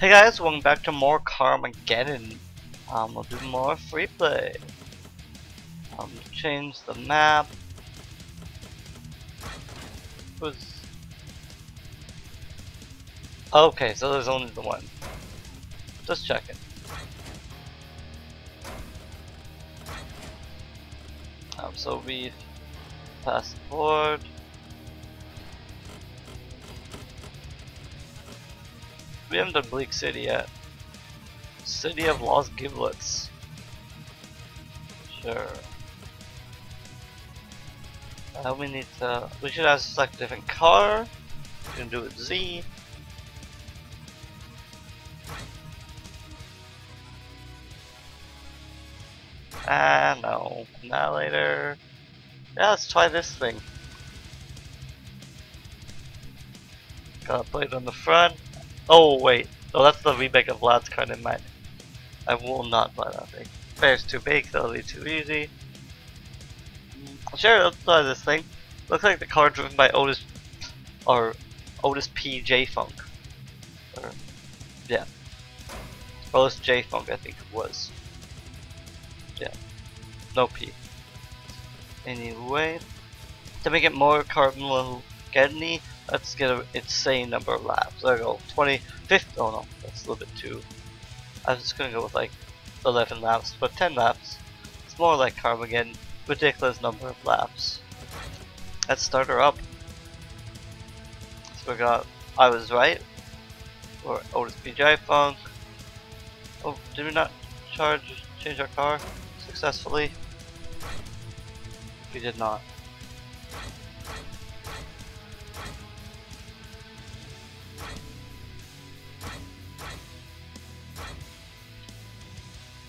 Hey guys, welcome back to more Carmageddon. Um, we'll do more free play. Um, change the map. Okay, so there's only the one. Just checking. Um, so we pass the board. We haven't done Bleak City yet. City of Lost Giblets. Sure. Uh, we need to. We should have select a different car. We can do it Z. Ah, no. Not later. Yeah, let's try this thing. Got a plate on the front. Oh, wait. Oh, that's the remake of Vlad's card in mind. I will not buy that thing. Fair's too big, that'll be too easy. Sure, let's try this thing. Looks like the car driven by Otis, or Otis P. J. Funk. Or, yeah. Otis J. Funk, I think it was. Yeah. No P. Anyway, to make it more carbon will get Gedney, let's get an insane number of laps. There we go. 20, 50, oh no, that's a little bit too. I was just gonna go with like 11 laps, but 10 laps. It's more like Carmageddon. Ridiculous number of laps. Let's start her up. So we got I was right. Or Otis PJ Funk. Oh, did we not charge change our car successfully? We did not.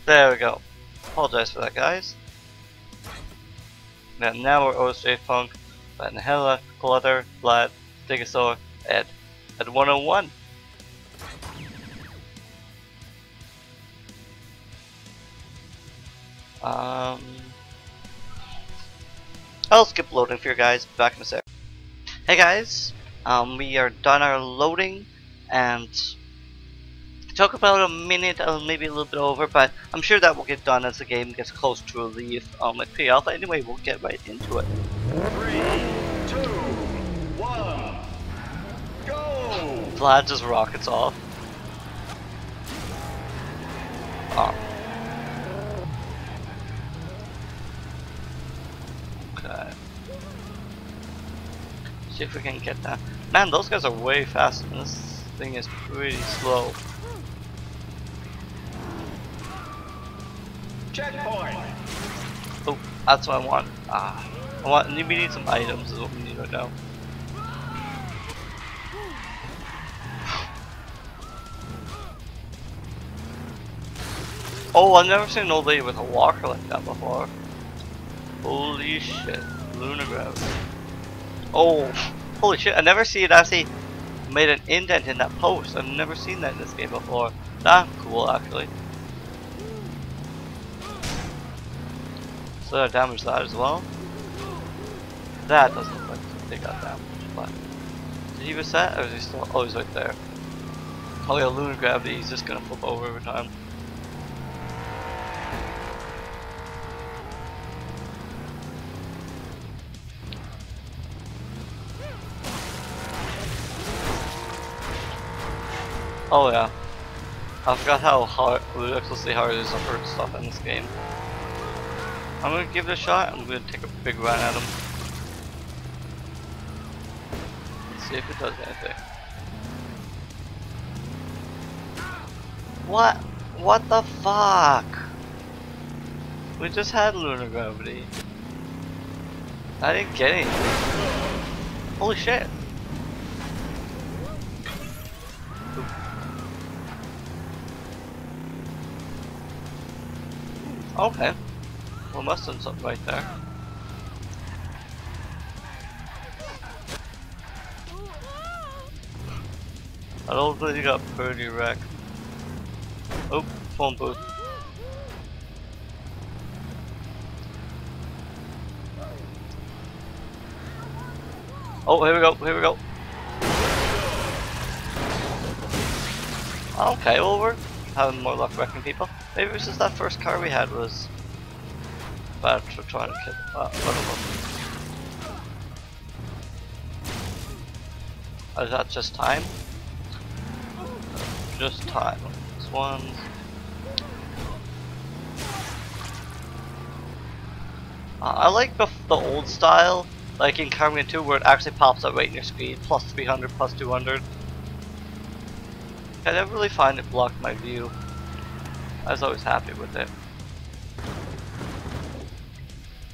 There we go. Apologize for that, guys. Now, now we're OSJ Funk, Van Hella, Clutter, Vlad, Stegosaur, Ed. At 101. Um, I'll skip loading for you guys. Back in a sec. Hey guys, um, we are done our loading and took about a minute or maybe a little bit over, but I'm sure that will get done as the game gets close to release um, like pre-alpha. Anyway, we'll get right into it. Three, two, one, go! Vlad just rockets off. Oh. Okay. See if we can get that. Man, those guys are way faster. This thing is pretty slow. Checkpoint! Oh, that's what I want. Ah, I want. We need some items. Is what we need right now. Oh, I've never seen an old lady with a walker like that before. Holy shit, lunar gravity. Oh, holy shit! I never see it actually made an indent in that post. I've never seen that in this game before. That's cool, actually. So I uh, damage that as well. That doesn't look like they got damaged, but did he reset or is he still oh he's right there. Oh yeah, lunar gravity, he's just gonna flip over every time. Oh yeah. I forgot how hard ridiculously hard it is to hurt stuff in this game. I'm gonna give it a shot. I'm gonna take a big run at him. Let's see if it does anything. What? What the fuck? We just had lunar gravity. I didn't get anything. Holy shit. Okay. Must have something right there. I don't think you got pretty wrecked. Oh, phone booth. Oh, here we go, here we go. Okay, well we're having more luck wrecking people. Maybe it was just that first car we had was bad for trying to kill uh, one. Is that just time? Just time. This one's Uh, I like the, the old style, like in Carmen 2 where it actually pops up right in your screen, plus 300, plus 200. I never really find it blocked my view. I was always happy with it.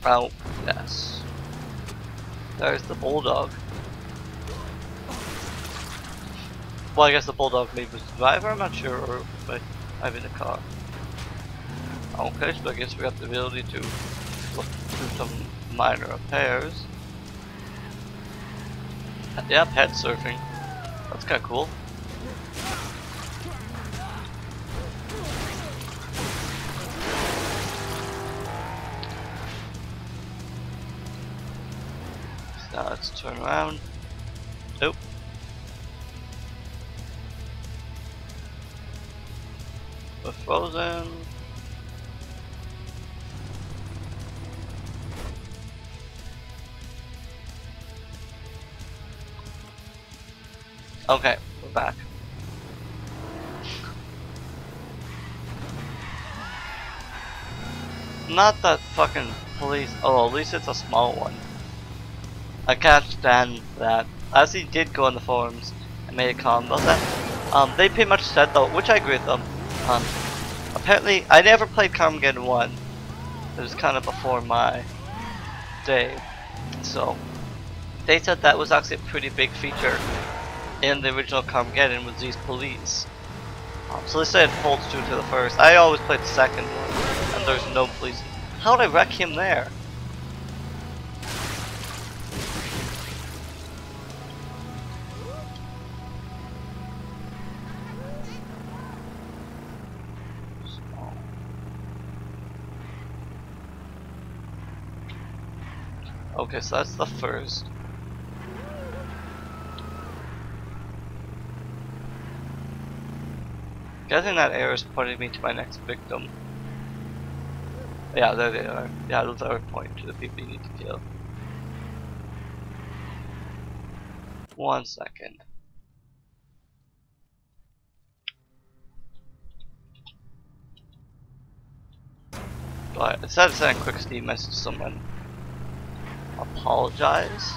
Oh, yes. There's the Bulldog. Well, I guess the Bulldog maybe was the driver, I'm not sure, or but I'm in the car. Okay, so I guess we got the ability to do some minor repairs. Yeah, pet surfing. That's kinda cool. Let's turn around. Nope. We're frozen. Okay, we're back. Not that fucking police. Oh, at least it's a small one. I can't stand that. As he did go on the forums and made a comment about that. Um, they pretty much said though, which I agree with them. Um, apparently, I never played Carmageddon 1. It was kind of before my day. So, they said that was actually a pretty big feature in the original Carmageddon was these police. Um, so they said it holds true to the first. I always played the second one, and there's no police. How did I wreck him there? Okay, so that's the first. Guessing that arrow is pointing me to my next victim. Yeah, there they are. Yeah, those are pointing to the people you need to kill. One second. But instead of sending a quick Steam message to someone, apologize.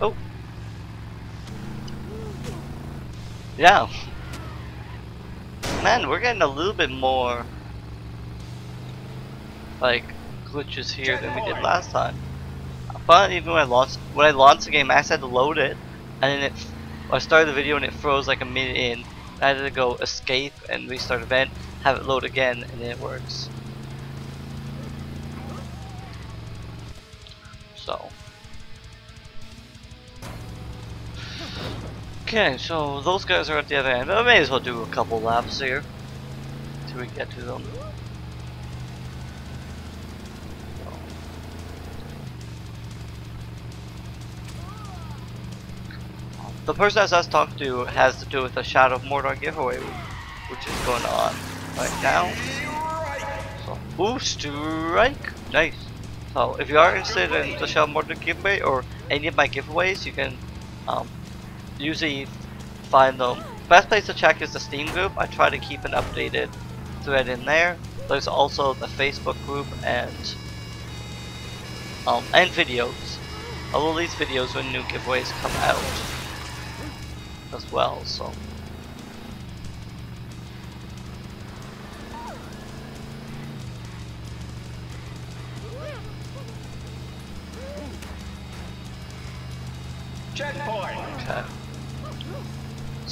Oh. Yeah. Man, we're getting a little bit more like glitches here than we did last time. But even when I launched when I launched the game, I had to load it, and then it. I started the video and it froze like a minute in. I had to go escape and restart event, have it load again, and then it works. So. Okay, so those guys are at the other end. I may as well do a couple laps here till we get to them. The person I was talking to has to do with the Shadow of Mordor giveaway, which is going on right now. So, ooh, strike! Nice. So, if you are interested in the of Mordor giveaway or any of my giveaways, you can um, usually find them. Best place to check is the Steam group. I try to keep an updated thread in there. There's also the Facebook group and um, and videos. I will release videos when new giveaways come out as well. So.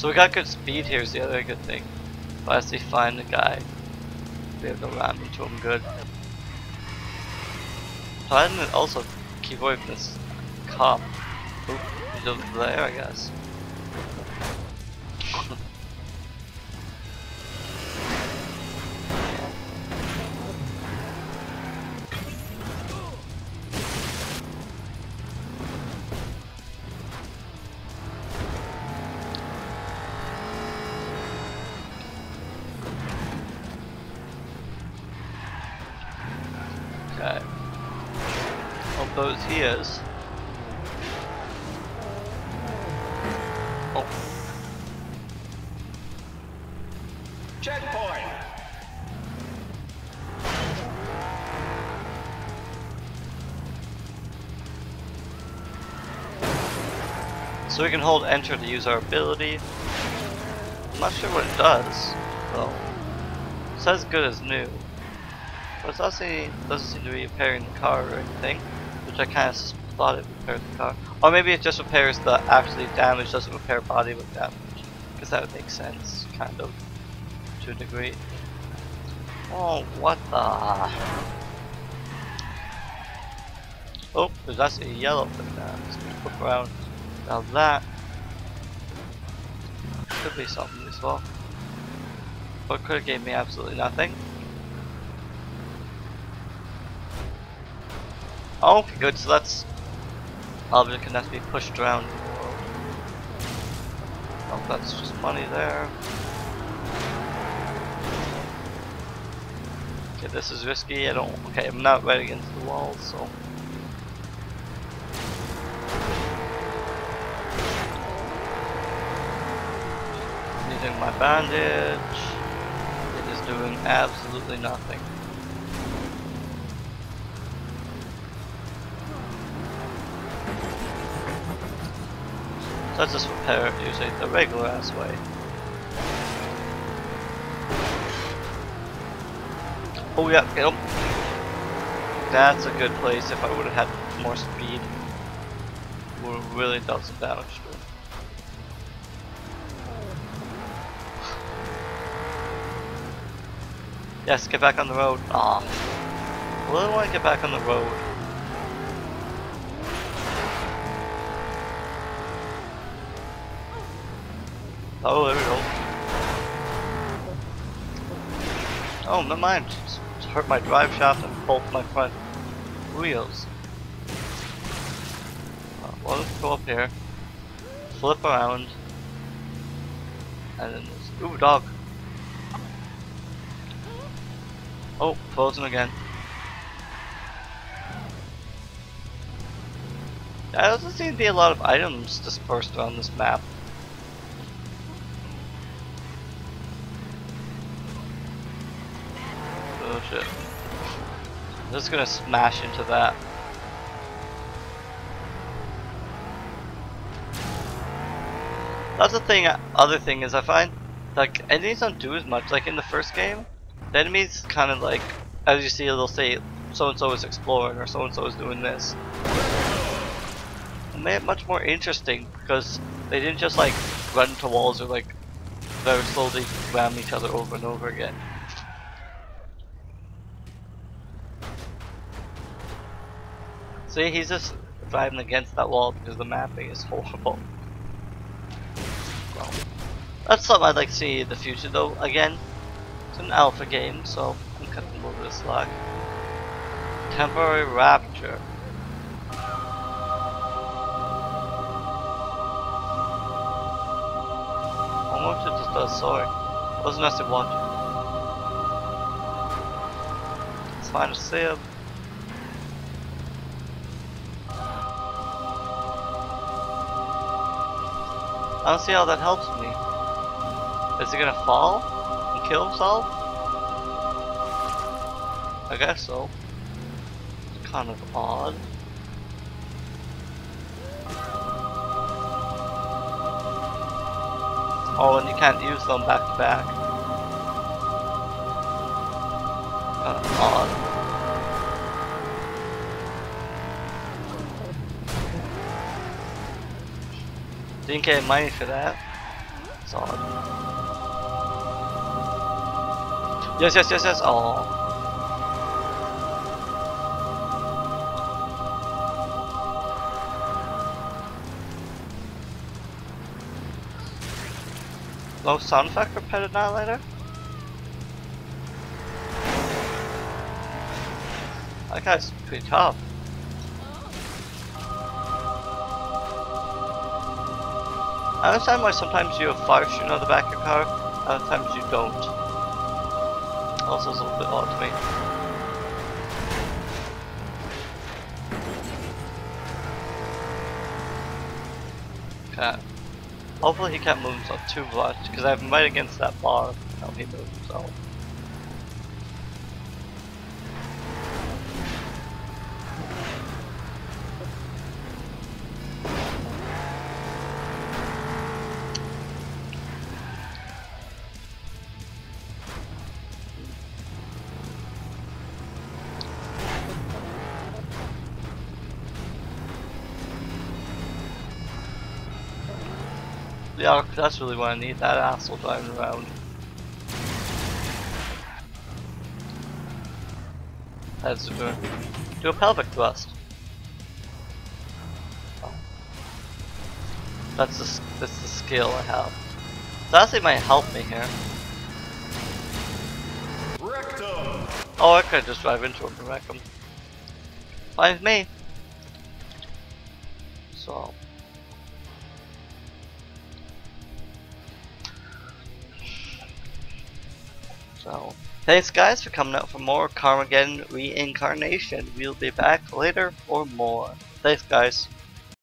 So we got good speed here is the other good thing. But as we find the guy, we have to ram into him good. I didn't also keep away from this cop. Oop, he's over there I guess. Those he is. Oh, Checkpoint. so we can hold enter to use our ability. I'm not sure what it does, though. It says good as new. But it doesn't, doesn't seem to be repairing the car or anything, I kind of thought it repaired the car. Or maybe it just repairs the actually damage, doesn't repair body with damage. Because that would make sense, kind of, to a degree. Oh, what the? Oh, there's actually a yellow thing now. Gonna look around. Now that could be something useful. But could have gave me absolutely nothing. Oh, okay, good, so that's object can have to be pushed around. Oh, that's just money there. Okay, this is risky, I don't okay, I'm not right against the wall, so Using my bandage. It is doing absolutely nothing. So let's just repair it using the regular ass way. Oh yeah, get him. That's a good place if I would have had more speed. Would have really dealt some damage to. Yes, get back on the road. Ah. I really want to get back on the road. Oh, there we go. Oh, never mind. Just hurt my drive shaft and both my front wheels. Uh, well, let's go up here. Flip around. And then. Ooh, dog. Oh, frozen again. There doesn't seem to be a lot of items dispersed around this map. Oh shit. I'm just gonna smash into that. That's the thing, other thing is I find, like, enemies don't do as much, like in the first game, the enemies kind of like, as you see, they'll say so and so is exploring or so and so is doing this. And made it much more interesting because they didn't just like run into walls or like very slowly ram each other over and over again. See, he's just driving against that wall because the mapping is horrible. Well, that's something I'd like to see in the future though, again it's an alpha game, so I'm cutting a little bit. Temporary Rapture. I if it just does sorry. Wasn't necessarily watching. Let's find a save. I don't see how that helps me. Is he gonna fall? And kill himself? I guess so. It's kind of odd. Oh, and you can't use them back to back. Kind of odd. Didn't get money for that. Odd. Yes, yes, yes, yes. Oh. Low sound effect for Pet Annihilator? That guy's pretty tough. I understand why sometimes you have fire shooting on the back of your car, other times you don't. Also, it's a little bit odd to me. Okay. Hopefully he kept moving himself too much, because I've right against that bar. Now he moved himself. Yeah, that's really what I need, that asshole driving around. That's good. Do a pelvic thrust. Oh. That's the, that's the skill I have. That actually might help me here. Rectum. Oh, I could just drive into him and wreck him. Fine with me. So. So, thanks guys for coming out for more Carmageddon Reincarnation. We'll be back later for more. Thanks guys.